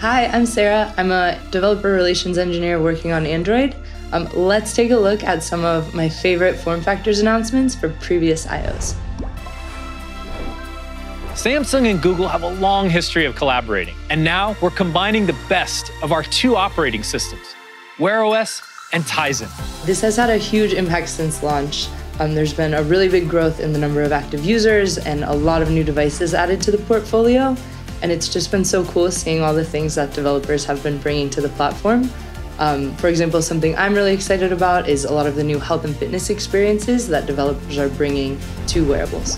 Hi, I'm Sara. I'm a developer relations engineer working on Android. Um, let's take a look at some of my favorite form factors announcements for previous I/Os. Samsung and Google have a long history of collaborating, and now we're combining the best of our two operating systems, Wear OS and Tizen. This has had a huge impact since launch. Um, there's been a really big growth in the number of active users and a lot of new devices added to the portfolio. And it's just been so cool seeing all the things that developers have been bringing to the platform. Um, for example, something I'm really excited about is a lot of the new health and fitness experiences that developers are bringing to wearables.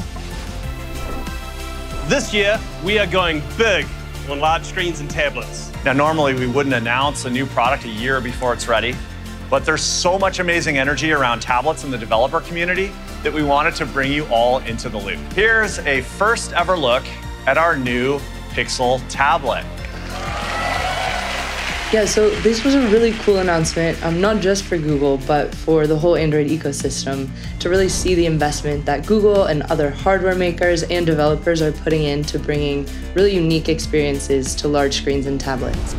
This year, we are going big on large screens and tablets. Now, normally we wouldn't announce a new product a year before it's ready, but there's so much amazing energy around tablets in the developer community that we wanted to bring you all into the loop. Here's a first ever look at our new Pixel tablet. Yeah, so this was a really cool announcement, um, not just for Google, but for the whole Android ecosystem to really see the investment that Google and other hardware makers and developers are putting into bringing really unique experiences to large screens and tablets.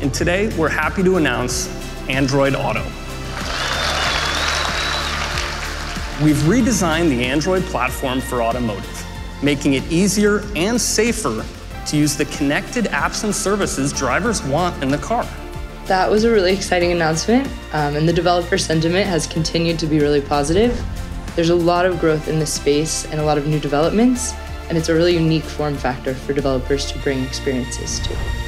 And today, we're happy to announce Android Auto. We've redesigned the Android platform for automotive, making it easier and safer to use the connected apps and services drivers want in the car. That was a really exciting announcement, um, and the developer sentiment has continued to be really positive. There's a lot of growth in this space and a lot of new developments, and it's a really unique form factor for developers to bring experiences to.